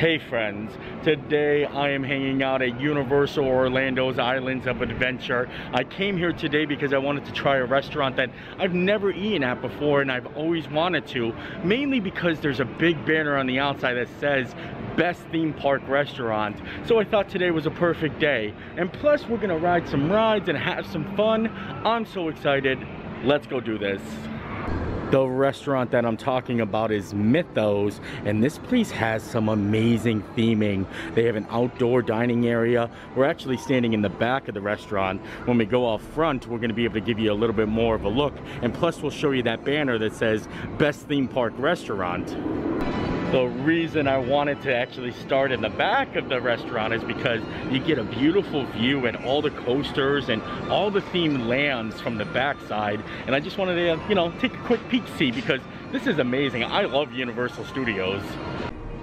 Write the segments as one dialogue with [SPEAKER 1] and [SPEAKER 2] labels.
[SPEAKER 1] Hey friends, today I am hanging out at Universal Orlando's Islands of Adventure. I came here today because I wanted to try a restaurant that I've never eaten at before and I've always wanted to, mainly because there's a big banner on the outside that says best theme park restaurant. So I thought today was a perfect day. And plus we're gonna ride some rides and have some fun. I'm so excited. Let's go do this. The restaurant that I'm talking about is Mythos, and this place has some amazing theming. They have an outdoor dining area. We're actually standing in the back of the restaurant. When we go out front, we're gonna be able to give you a little bit more of a look, and plus we'll show you that banner that says Best Theme Park Restaurant. The reason I wanted to actually start in the back of the restaurant is because you get a beautiful view and all the coasters and all the themed lands from the backside. And I just wanted to, you know, take a quick peek see because this is amazing. I love Universal Studios.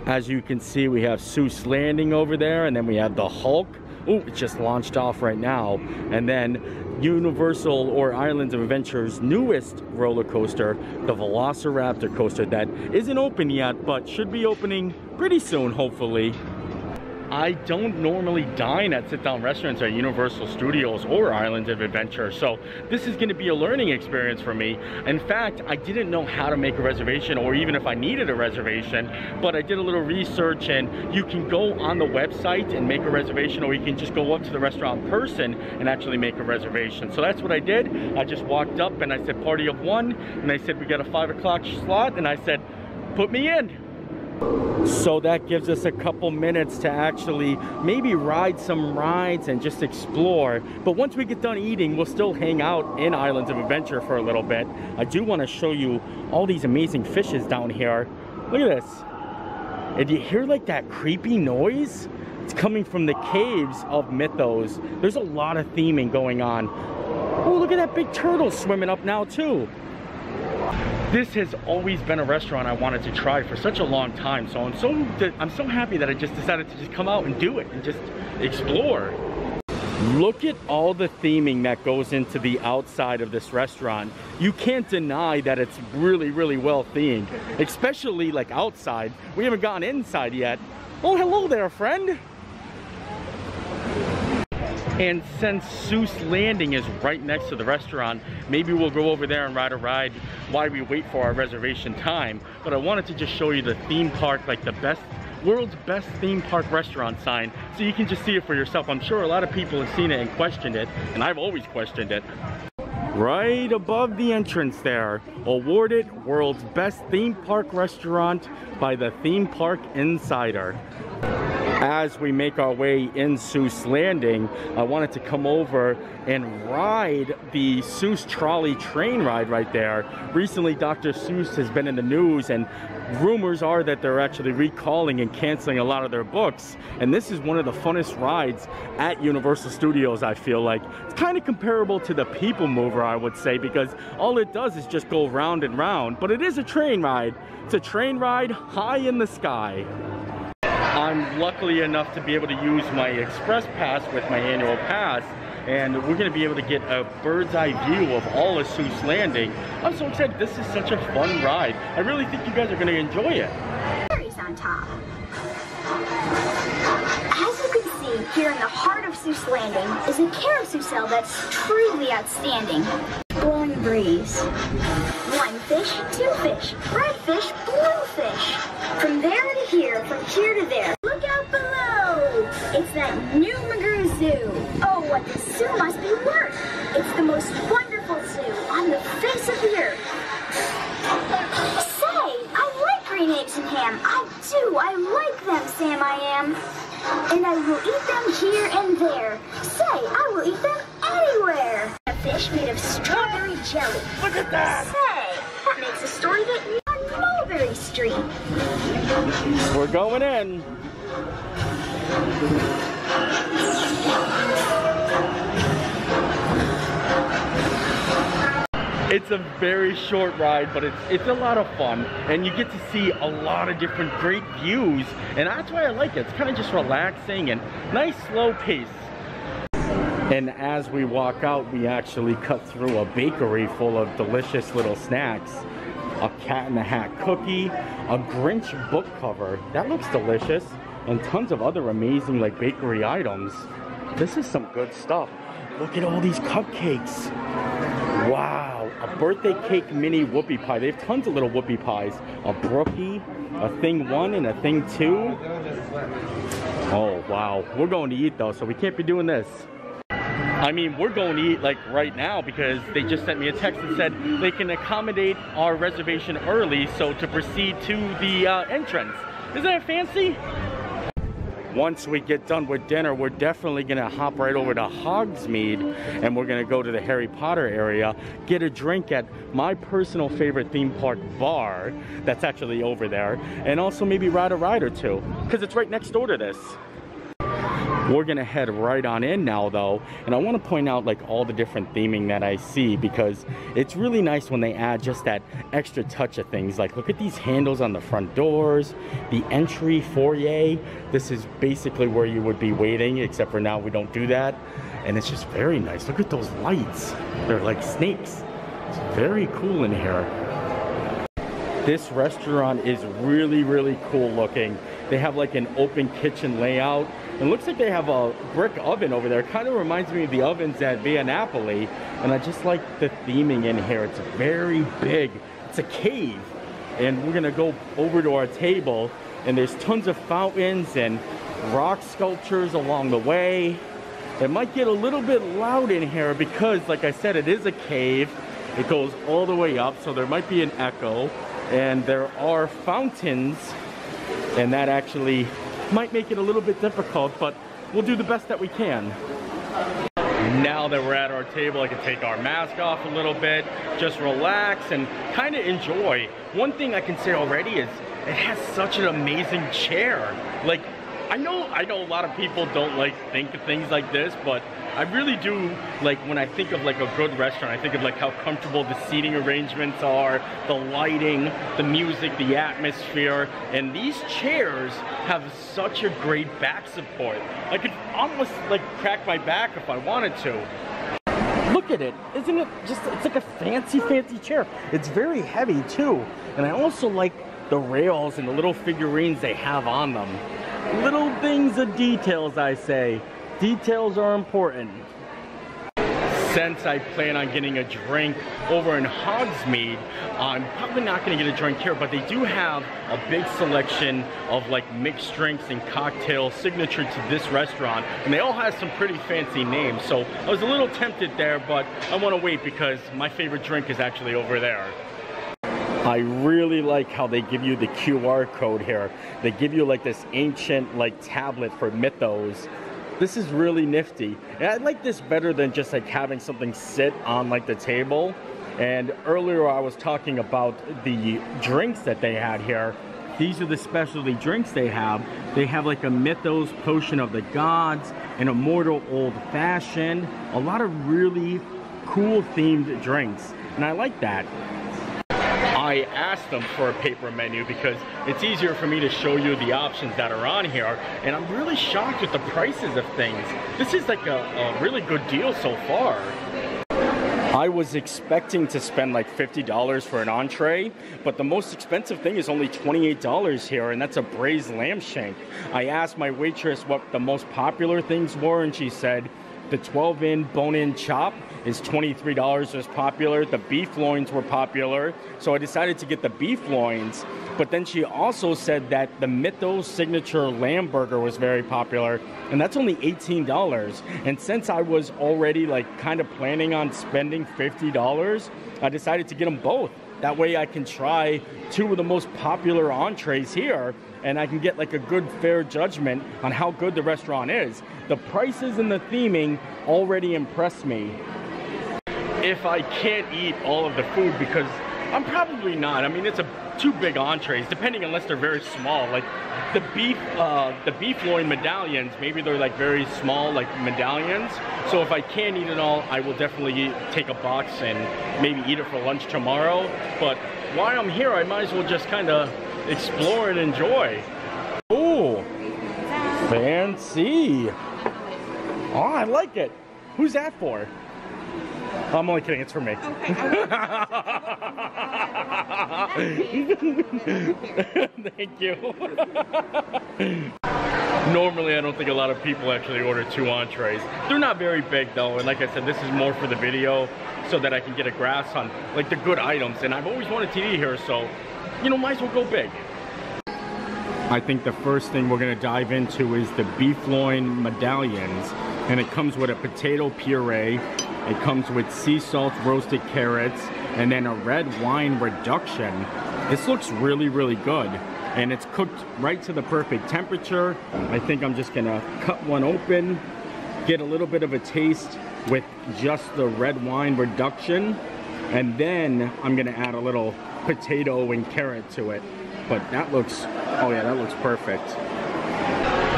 [SPEAKER 1] As you can see, we have Seuss Landing over there and then we have the Hulk. Oh, it just launched off right now. And then Universal or Islands of Adventure's newest roller coaster, the Velociraptor coaster that isn't open yet, but should be opening pretty soon, hopefully. I don't normally dine at sit-down restaurants at Universal Studios or Islands of Adventure, so this is going to be a learning experience for me. In fact, I didn't know how to make a reservation or even if I needed a reservation, but I did a little research and you can go on the website and make a reservation or you can just go up to the restaurant in person and actually make a reservation. So that's what I did. I just walked up and I said party of one and they said we got a five o'clock slot and I said put me in. So that gives us a couple minutes to actually maybe ride some rides and just explore. But once we get done eating, we'll still hang out in Islands of Adventure for a little bit. I do want to show you all these amazing fishes down here. Look at this. And you hear like that creepy noise? It's coming from the caves of Mythos. There's a lot of theming going on. Oh, look at that big turtle swimming up now too this has always been a restaurant I wanted to try for such a long time. So I'm so I'm so happy that I just decided to just come out and do it and just explore. Look at all the theming that goes into the outside of this restaurant. You can't deny that it's really, really well themed, especially like outside. We haven't gone inside yet. Oh, hello there, friend. And since Seuss Landing is right next to the restaurant, maybe we'll go over there and ride a ride while we wait for our reservation time. But I wanted to just show you the theme park, like the best world's best theme park restaurant sign so you can just see it for yourself. I'm sure a lot of people have seen it and questioned it, and I've always questioned it. Right above the entrance there, awarded world's best theme park restaurant by the Theme Park Insider as we make our way in Seuss Landing, I wanted to come over and ride the Seuss trolley train ride right there. Recently, Dr. Seuss has been in the news and rumors are that they're actually recalling and canceling a lot of their books. And this is one of the funnest rides at Universal Studios, I feel like. It's kind of comparable to the People Mover, I would say, because all it does is just go round and round. But it is a train ride. It's a train ride high in the sky. I'm luckily enough to be able to use my express pass with my annual pass and we're going to be able to get a bird's eye view of all of Seuss Landing. I'm so excited. This is such a fun ride. I really think you guys are going to enjoy it.
[SPEAKER 2] Berries on top. As you can see, here in the heart of Seuss Landing is a carousel that's truly outstanding. Blowing breeze. Fish, two fish, red fish, blue fish. From there to here, from here to there. Look out below! It's that new McGrew Zoo. Oh, what this zoo must be worth! It's the most wonderful zoo on the face of the earth. Say, I like green eggs and ham. I do. I like them, Sam I am. And I will eat them here and there. Say, I will eat them anywhere. A fish made of strawberry jelly.
[SPEAKER 1] Look at that!
[SPEAKER 2] Say, that makes a story that on Mulberry Street.
[SPEAKER 1] We're going in. It's a very short ride, but it's it's a lot of fun, and you get to see a lot of different great views, and that's why I like it. It's kind of just relaxing and nice slow pace. And as we walk out, we actually cut through a bakery full of delicious little snacks. A Cat in the Hat cookie, a Grinch book cover. That looks delicious. And tons of other amazing like bakery items. This is some good stuff. Look at all these cupcakes. Wow, a birthday cake mini whoopie pie. They have tons of little whoopie pies. A brookie, a thing one, and a thing two. Oh, wow. We're going to eat though, so we can't be doing this. I mean, we're going to eat like right now because they just sent me a text and said they can accommodate our reservation early, so to proceed to the uh, entrance. Isn't that fancy? once we get done with dinner, we're definitely gonna hop right over to Hogsmeade and we're gonna go to the Harry Potter area, get a drink at my personal favorite theme park bar that's actually over there, and also maybe ride a ride or two, because it's right next door to this. We're gonna head right on in now though, and I wanna point out like all the different theming that I see because it's really nice when they add just that extra touch of things. Like look at these handles on the front doors, the entry foyer. This is basically where you would be waiting, except for now we don't do that. And it's just very nice. Look at those lights. They're like snakes. It's very cool in here. This restaurant is really, really cool looking. They have like an open kitchen layout. It looks like they have a brick oven over there. Kind of reminds me of the ovens at Via Napoli. And I just like the theming in here. It's very big. It's a cave. And we're gonna go over to our table and there's tons of fountains and rock sculptures along the way. It might get a little bit loud in here because, like I said, it is a cave. It goes all the way up, so there might be an echo. And there are fountains and that actually might make it a little bit difficult, but we'll do the best that we can. Now that we're at our table, I can take our mask off a little bit, just relax and kind of enjoy. One thing I can say already is it has such an amazing chair. Like, I know I know a lot of people don't like think of things like this, but I really do like when I think of like a good restaurant, I think of like how comfortable the seating arrangements are, the lighting, the music, the atmosphere, and these chairs have such a great back support. I could almost like crack my back if I wanted to. Look at it. Isn't it just, it's like a fancy, fancy chair. It's very heavy too. And I also like the rails and the little figurines they have on them. Little things of details, I say. Details are important. Since I plan on getting a drink over in Hogsmeade, I'm probably not gonna get a drink here, but they do have a big selection of like mixed drinks and cocktails signature to this restaurant, and they all have some pretty fancy names. So I was a little tempted there, but I wanna wait because my favorite drink is actually over there. I really like how they give you the QR code here. They give you like this ancient like tablet for mythos. This is really nifty. And I like this better than just like having something sit on like the table. And earlier I was talking about the drinks that they had here. These are the specialty drinks they have. They have like a Mythos Potion of the Gods, an Immortal Old Fashioned, a lot of really cool themed drinks. And I like that. I asked them for a paper menu because it's easier for me to show you the options that are on here. And I'm really shocked with the prices of things. This is like a, a really good deal so far. I was expecting to spend like $50 for an entree, but the most expensive thing is only $28 here, and that's a braised lamb shank. I asked my waitress what the most popular things were, and she said the 12 in bone in chop is $23 was popular. The beef loins were popular. So I decided to get the beef loins. But then she also said that the Mythos signature lamb burger was very popular. And that's only $18. And since I was already like kind of planning on spending $50, I decided to get them both. That way I can try two of the most popular entrees here and I can get like a good fair judgment on how good the restaurant is. The prices and the theming already impress me. If I can't eat all of the food because I'm probably not. I mean, it's a two big entrees, depending unless they're very small. Like the beef, uh, the beef loin medallions, maybe they're like very small, like medallions. So if I can't eat it all, I will definitely take a box and maybe eat it for lunch tomorrow. But while I'm here, I might as well just kind of explore and enjoy. Oh, fancy. Oh, I like it. Who's that for? I'm only kidding, it's for me. Okay. Thank you. Normally, I don't think a lot of people actually order two entrees. They're not very big though, and like I said, this is more for the video so that I can get a grasp on like the good items. And I've always wanted to eat here, so you know, might as well go big. I think the first thing we're gonna dive into is the beef loin medallions. And it comes with a potato puree. It comes with sea salt roasted carrots and then a red wine reduction. This looks really, really good. And it's cooked right to the perfect temperature. I think I'm just gonna cut one open, get a little bit of a taste with just the red wine reduction. And then I'm gonna add a little potato and carrot to it. But that looks, oh yeah, that looks perfect.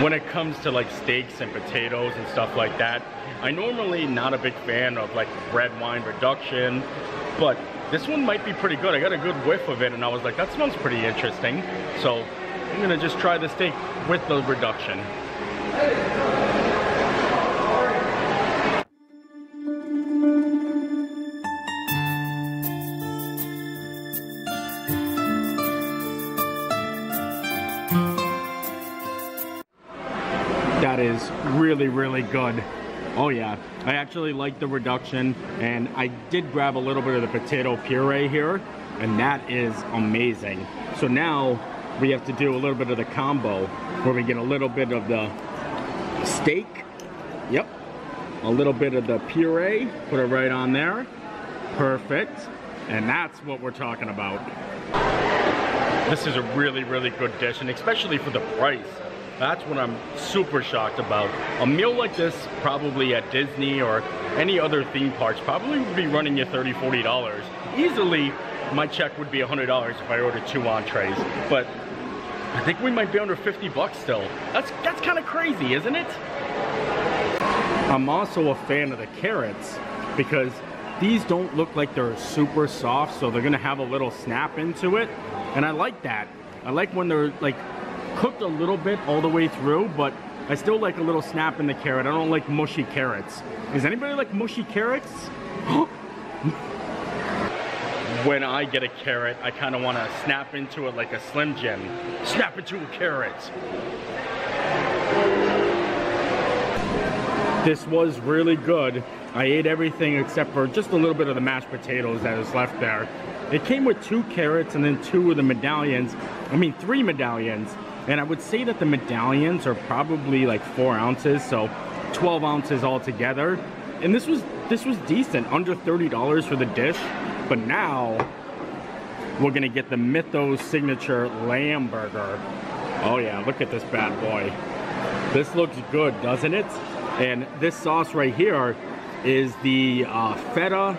[SPEAKER 1] When it comes to like steaks and potatoes and stuff like that, I normally not a big fan of like red wine reduction, but this one might be pretty good. I got a good whiff of it and I was like, that smells pretty interesting. So I'm gonna just try the steak with the reduction. Really, really good. Oh yeah, I actually like the reduction and I did grab a little bit of the potato puree here and that is amazing. So now we have to do a little bit of the combo where we get a little bit of the steak, yep, a little bit of the puree, put it right on there, perfect, and that's what we're talking about. This is a really, really good dish and especially for the price. That's what I'm super shocked about. A meal like this, probably at Disney or any other theme parks, probably would be running you $30, $40. Easily, my check would be $100 if I ordered two entrees. But I think we might be under 50 bucks still. That's, that's kind of crazy, isn't it? I'm also a fan of the carrots because these don't look like they're super soft, so they're gonna have a little snap into it. And I like that. I like when they're like cooked a little bit all the way through, but I still like a little snap in the carrot. I don't like mushy carrots. Does anybody like mushy carrots? when I get a carrot, I kind of want to snap into it like a Slim Jim. Snap into a carrot. This was really good. I ate everything except for just a little bit of the mashed potatoes that is left there. It came with two carrots and then two of the medallions. I mean, three medallions. And I would say that the medallions are probably like four ounces, so 12 ounces altogether. And this was this was decent, under $30 for the dish. But now we're gonna get the Mythos signature lamb burger. Oh yeah, look at this bad boy. This looks good, doesn't it? And this sauce right here is the uh, feta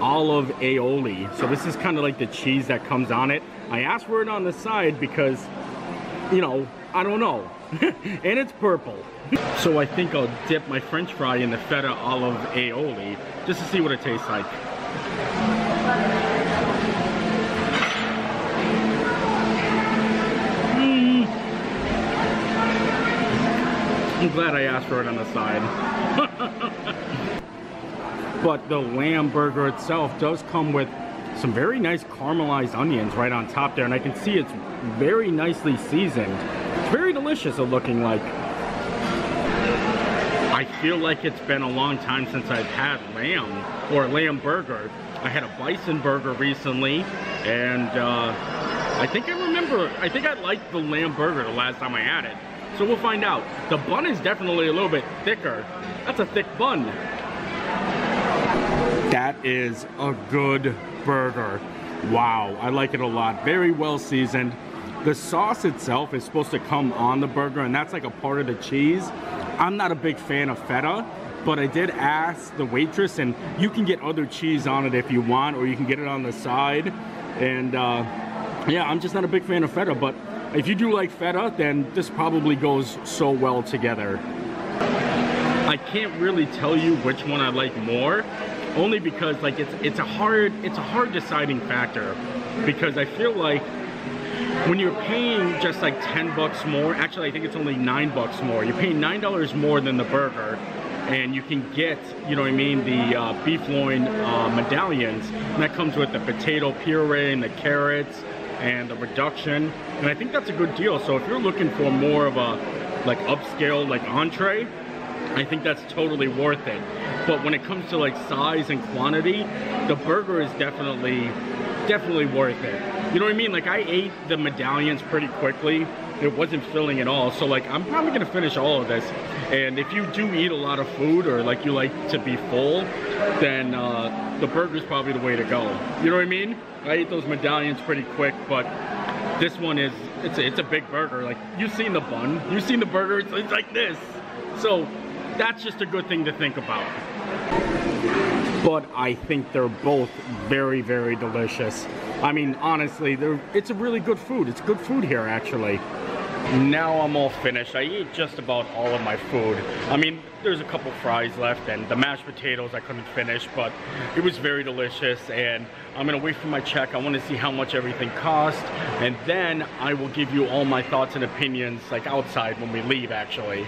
[SPEAKER 1] olive aioli. So this is kind of like the cheese that comes on it. I asked for it on the side because you know, I don't know. and it's purple. so I think I'll dip my french fry in the feta olive aioli just to see what it tastes like. Mm. I'm glad I asked for it on the side. but the lamb burger itself does come with some very nice caramelized onions right on top there and I can see it's very nicely seasoned. It's very delicious of looking like. I feel like it's been a long time since I've had lamb or lamb burger. I had a bison burger recently and uh, I think I remember, I think I liked the lamb burger the last time I had it. So we'll find out. The bun is definitely a little bit thicker. That's a thick bun. That is a good burger. Wow, I like it a lot. Very well seasoned. The sauce itself is supposed to come on the burger and that's like a part of the cheese. I'm not a big fan of feta, but I did ask the waitress and you can get other cheese on it if you want or you can get it on the side. And uh, yeah, I'm just not a big fan of feta, but if you do like feta, then this probably goes so well together. I can't really tell you which one I like more only because like it's it's a hard it's a hard deciding factor because I feel like when you're paying just like 10 bucks more actually I think it's only nine bucks more. You're paying nine dollars more than the burger and you can get, you know what I mean, the uh, beef loin uh, medallions, and that comes with the potato puree and the carrots and the reduction, and I think that's a good deal. So if you're looking for more of a like upscale like entree, I think that's totally worth it. But when it comes to like size and quantity, the burger is definitely, definitely worth it. You know what I mean? Like I ate the medallions pretty quickly. It wasn't filling at all. So like I'm probably gonna finish all of this. And if you do eat a lot of food or like you like to be full, then uh, the burger's probably the way to go. You know what I mean? I ate those medallions pretty quick, but this one is, it's a, it's a big burger. Like you've seen the bun, you've seen the burger, it's, it's like this. So that's just a good thing to think about. But I think they're both very, very delicious. I mean, honestly, they're, it's a really good food. It's good food here, actually. Now I'm all finished. I ate just about all of my food. I mean, there's a couple fries left and the mashed potatoes I couldn't finish, but it was very delicious and I'm gonna wait for my check. I wanna see how much everything cost and then I will give you all my thoughts and opinions like outside when we leave actually.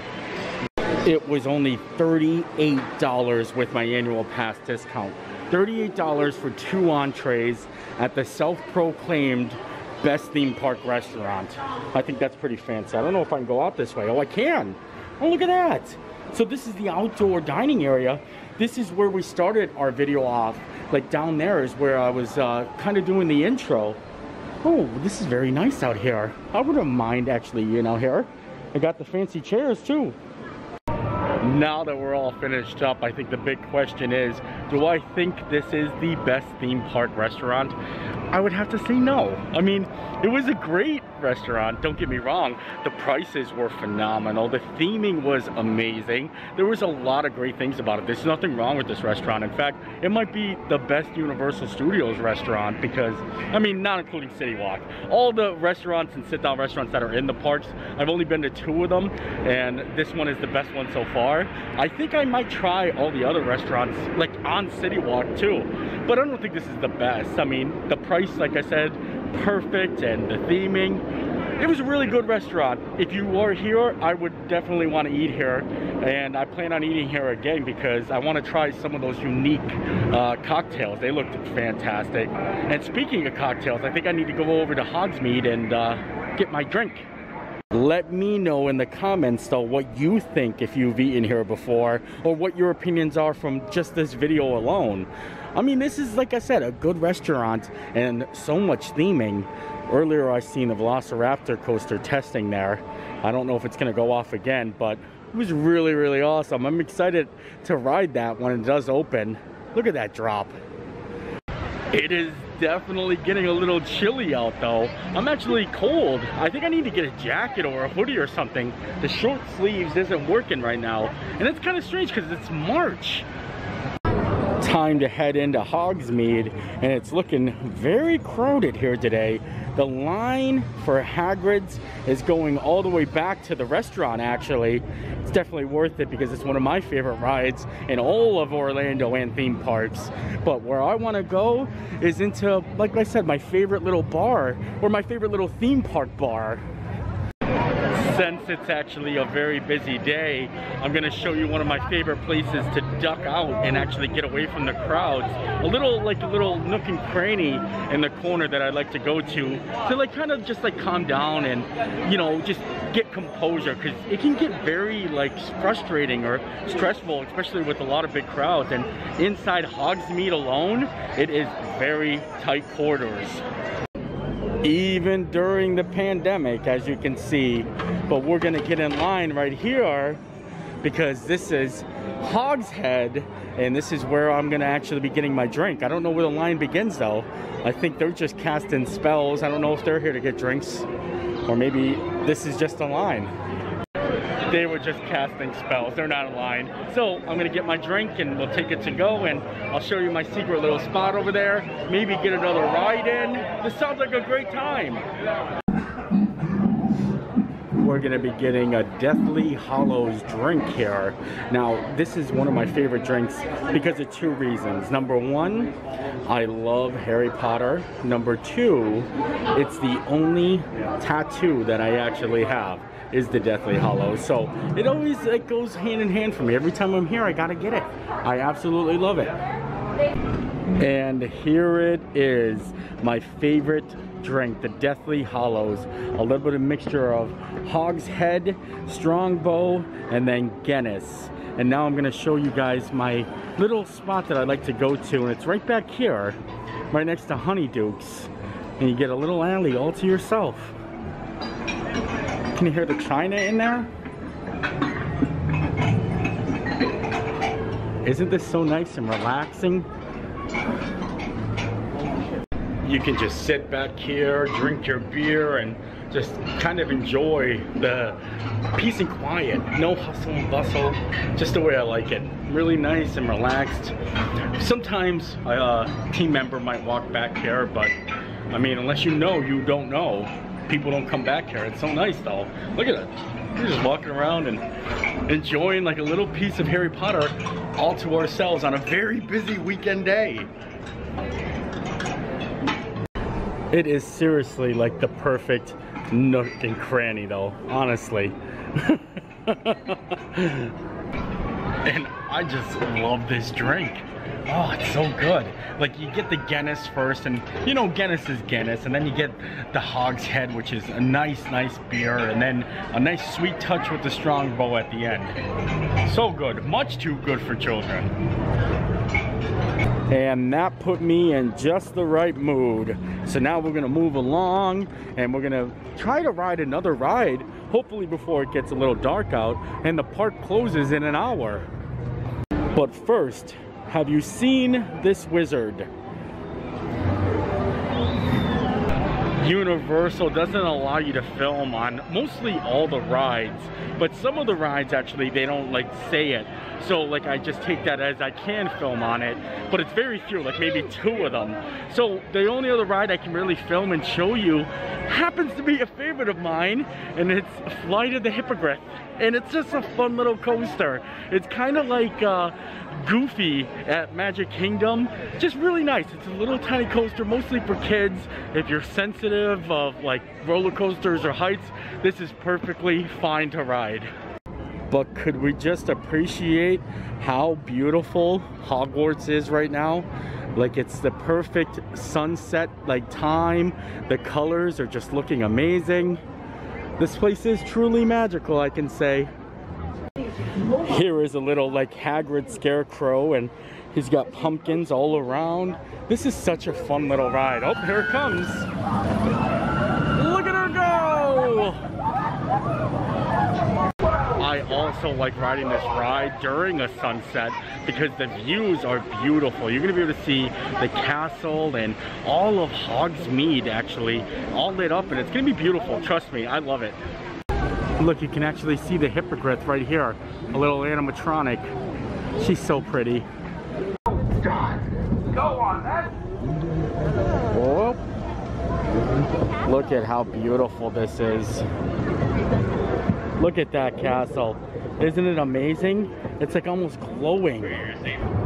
[SPEAKER 1] It was only $38 with my annual pass discount. $38 for two entrees at the self-proclaimed best theme park restaurant. I think that's pretty fancy. I don't know if I can go out this way. Oh, I can. Oh, look at that. So this is the outdoor dining area. This is where we started our video off. Like down there is where I was uh, kind of doing the intro. Oh, this is very nice out here. I wouldn't mind actually, you know, here. I got the fancy chairs too. Now that we're all finished up, I think the big question is, do I think this is the best theme park restaurant? I would have to say no. I mean, it was a great restaurant, don't get me wrong. The prices were phenomenal. The theming was amazing. There was a lot of great things about it. There's nothing wrong with this restaurant. In fact, it might be the best Universal Studios restaurant because, I mean, not including City Walk. All the restaurants and sit-down restaurants that are in the parks, I've only been to two of them, and this one is the best one so far. I think I might try all the other restaurants, like on City Walk too. But I don't think this is the best. I mean, the price, like I said, perfect and the theming. It was a really good restaurant. If you are here i would definitely want to eat here. And i plan on eating here again because i want to try some of those unique uh, cocktails. They looked fantastic. And speaking of cocktails i think i need to go over to hogsmeade and uh, get my drink. Let me know in the comments though what you think if you've eaten here before or what your opinions are from just this video alone. I mean, this is, like I said, a good restaurant and so much theming. Earlier I seen the Velociraptor coaster testing there. I don't know if it's gonna go off again, but it was really, really awesome. I'm excited to ride that when it does open. Look at that drop. It is definitely getting a little chilly out though. I'm actually cold. I think I need to get a jacket or a hoodie or something. The short sleeves isn't working right now. And it's kind of strange because it's March. Time to head into Hogsmeade and it's looking very crowded here today. The line for Hagrid's is going all the way back to the restaurant actually. It's definitely worth it because it's one of my favorite rides in all of Orlando and theme parks. But where I want to go is into, like I said, my favorite little bar or my favorite little theme park bar since it's actually a very busy day, I'm gonna show you one of my favorite places to duck out and actually get away from the crowds. A little, like a little nook and cranny in the corner that I like to go to, to like kind of just like calm down and, you know, just get composure because it can get very like frustrating or stressful, especially with a lot of big crowds. And inside Hogsmeade alone, it is very tight quarters even during the pandemic as you can see. But we're gonna get in line right here because this is Hogshead and this is where I'm gonna actually be getting my drink. I don't know where the line begins though. I think they're just casting spells. I don't know if they're here to get drinks or maybe this is just a line they were just casting spells. They're not aligned. So I'm gonna get my drink and we'll take it to go and I'll show you my secret little spot over there. Maybe get another ride in. This sounds like a great time. We're gonna be getting a Deathly Hallows drink here. Now, this is one of my favorite drinks because of two reasons. Number one, I love Harry Potter. Number two, it's the only tattoo that I actually have. Is the Deathly Hallow. So it always it goes hand in hand for me. Every time I'm here, I gotta get it. I absolutely love it. And here it is, my favorite drink, the Deathly Hallows. A little bit of mixture of Hogshead, Strongbow, and then Guinness. And now I'm gonna show you guys my little spot that I like to go to, and it's right back here, right next to Honeydukes. And you get a little alley all to yourself. Can you hear the china in there? Isn't this so nice and relaxing? You can just sit back here, drink your beer, and just kind of enjoy the peace and quiet. No hustle and bustle, just the way I like it. Really nice and relaxed. Sometimes a uh, team member might walk back here, but I mean, unless you know, you don't know. People don't come back here. It's so nice though. Look at it. We're just walking around and enjoying like a little piece of Harry Potter all to ourselves on a very busy weekend day. It is seriously like the perfect nook and cranny though, honestly. and I just love this drink. Oh, it's so good. Like you get the Guinness first and you know Guinness is Guinness and then you get the Hogshead which is a nice, nice beer and then a nice sweet touch with the Strongbow at the end. So good, much too good for children. And that put me in just the right mood. So now we're gonna move along and we're gonna try to ride another ride, hopefully before it gets a little dark out and the park closes in an hour. But first, have you seen this wizard? Universal doesn't allow you to film on mostly all the rides, but some of the rides actually, they don't like say it. So like I just take that as I can film on it, but it's very few, like maybe two of them. So the only other ride I can really film and show you happens to be a favorite of mine, and it's Flight of the Hippogriff. And it's just a fun little coaster. It's kind of like uh, Goofy at Magic Kingdom. Just really nice. It's a little tiny coaster, mostly for kids. If you're sensitive of like roller coasters or heights, this is perfectly fine to ride. But could we just appreciate how beautiful Hogwarts is right now? Like it's the perfect sunset like time. The colors are just looking amazing. This place is truly magical, I can say. Here is a little like Hagrid scarecrow and he's got pumpkins all around. This is such a fun little ride. Oh, here it comes. Look at her go! I also like riding this ride during a sunset because the views are beautiful. You're gonna be able to see the castle and all of Hogsmeade actually all lit up and it's gonna be beautiful. Trust me, I love it. Look, you can actually see the hippogriff right here. A little animatronic. She's so pretty. God, go on, that. Oh. Whoop. Look at how beautiful this is. Look at that castle. Isn't it amazing? It's like almost glowing.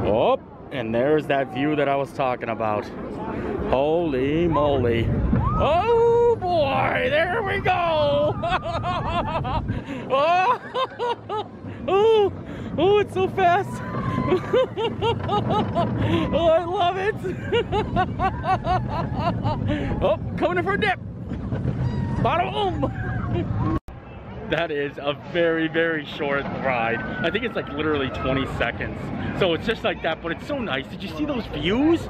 [SPEAKER 1] Oh, and there's that view that I was talking about. Holy moly. Oh boy, there we go. oh, oh, oh, it's so fast. oh, I love it. oh, coming in for a dip. Bottom. That is a very, very short ride. I think it's like literally 20 seconds. So it's just like that, but it's so nice. Did you see those views?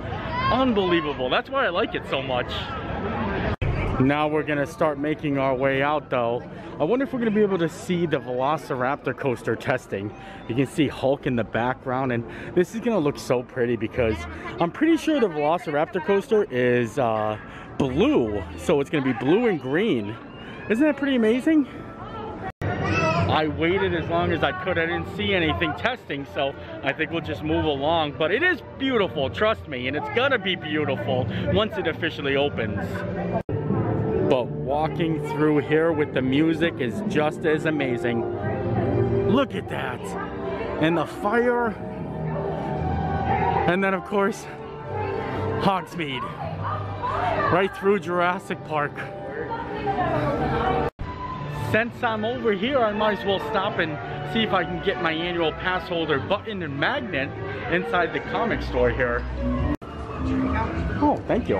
[SPEAKER 1] Unbelievable. That's why I like it so much. Now we're gonna start making our way out though. I wonder if we're gonna be able to see the Velociraptor coaster testing. You can see Hulk in the background and this is gonna look so pretty because I'm pretty sure the Velociraptor coaster is uh, blue. So it's gonna be blue and green. Isn't that pretty amazing? I waited as long as I could. I didn't see anything testing, so I think we'll just move along. But it is beautiful, trust me, and it's gonna be beautiful once it officially opens. But walking through here with the music is just as amazing. Look at that. And the fire. And then of course, Hogsmeade. Right through Jurassic Park. Since I'm over here, I might as well stop and see if I can get my annual pass holder button and magnet inside the comic store here. Oh, thank you.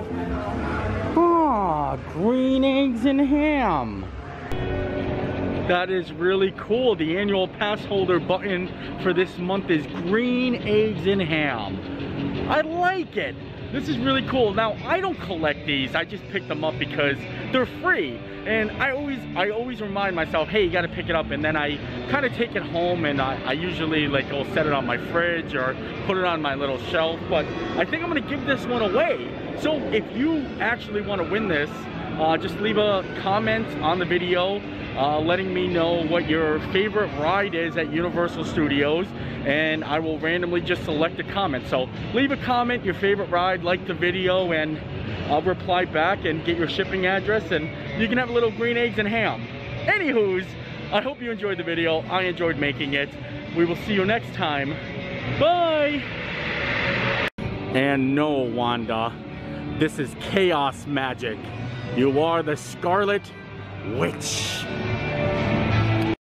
[SPEAKER 1] Ah, green eggs and ham. That is really cool. The annual pass holder button for this month is green eggs and ham. I like it. This is really cool. Now, I don't collect these. I just pick them up because they're free. And I always I always remind myself, hey, you gotta pick it up. And then I kind of take it home and I, I usually like will set it on my fridge or put it on my little shelf. But I think I'm gonna give this one away. So if you actually wanna win this, uh, just leave a comment on the video uh, letting me know what your favorite ride is at Universal Studios and I will randomly just select a comment. So leave a comment, your favorite ride, like the video and I'll reply back and get your shipping address and you can have a little green eggs and ham. Anywho's, I hope you enjoyed the video. I enjoyed making it. We will see you next time. Bye! And no, Wanda, this is chaos magic. You are the Scarlet Witch.